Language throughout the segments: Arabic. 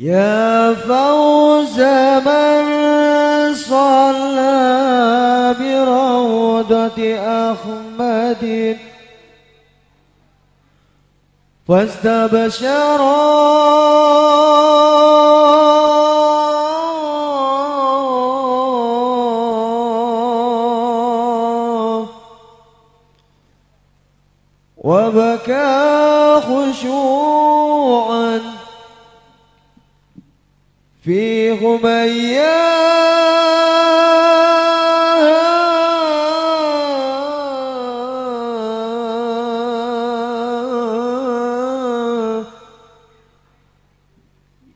يا فوز من صلى بروضة أحمد. واستبشرا وبكى خشوعا في غمياه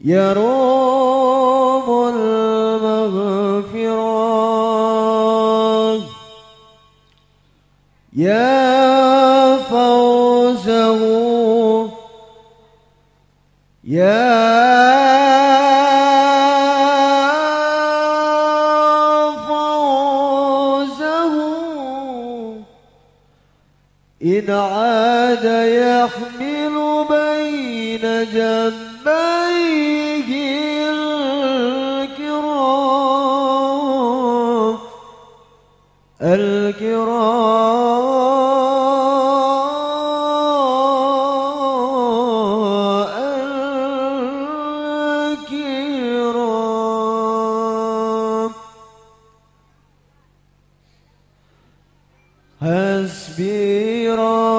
يروم المغفرة. يا فوزه. يا حسبي ربي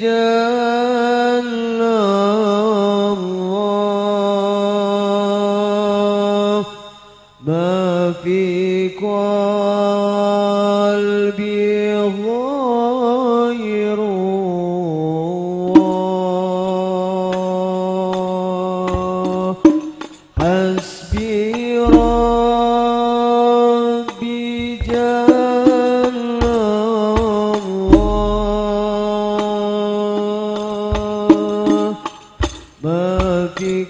جل الله. ما في قلبي غير ما في